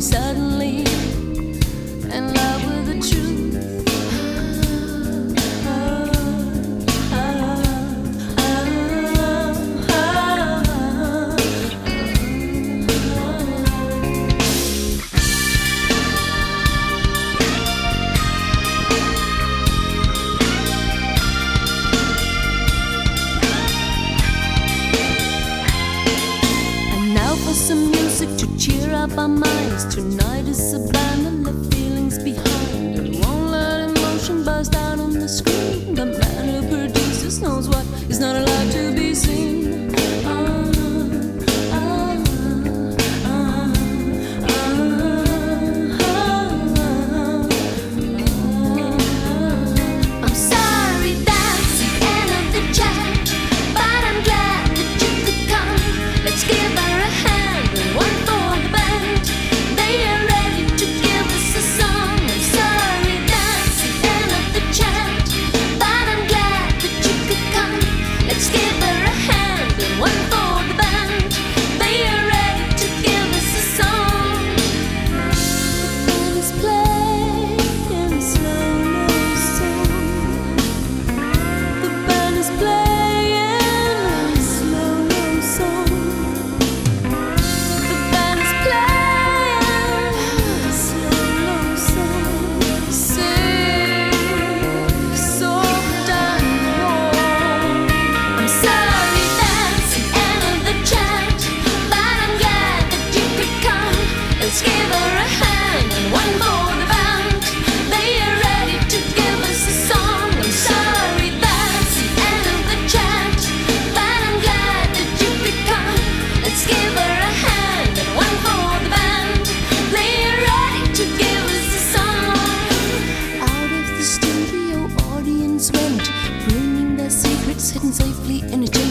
suddenly in love with the truth. some music to cheer up our minds. Tonight is abandon Left feelings behind. Let's give her a hand and one for the band. They are ready to give us a song. Sorry the end of the chat, but I'm glad that you. Let's give her a hand and one for the band. They are ready to give us a song. Out of the studio, audience went, bringing their secrets hidden safely in a jar.